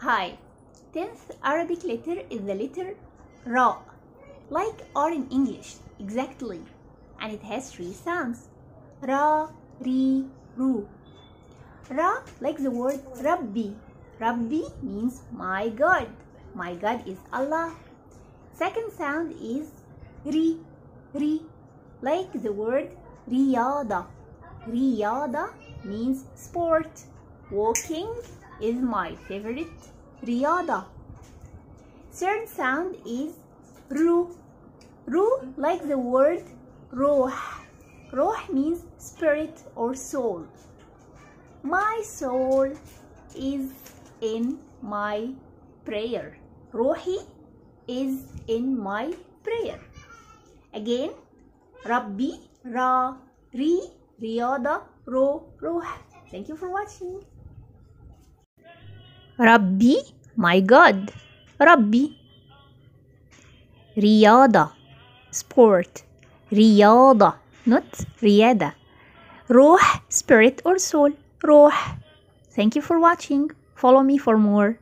Hi. Tenth Arabic letter is the letter Ra. Like R in English, exactly. And it has three sounds. Ra, Ri, Ru. Ra, like the word Rabbi. Rabbi means my God. My God is Allah. Second sound is Ri, Ri, like the word Riyada. Riyada means sport. Walking is my favorite Riyada. Third sound is Ru. Ru like the word Ruh. Ruh means spirit or soul. My soul is in my prayer. Ruhi is in my prayer. Again, Rabbi, Ra, Ri, Riyada, Ro, Ruh. Thank you for watching. Rabbi, my God. Rabbi. Riyada, sport. Riyada, not Riyada. Ruh, spirit or soul. Ruh. Thank you for watching. Follow me for more.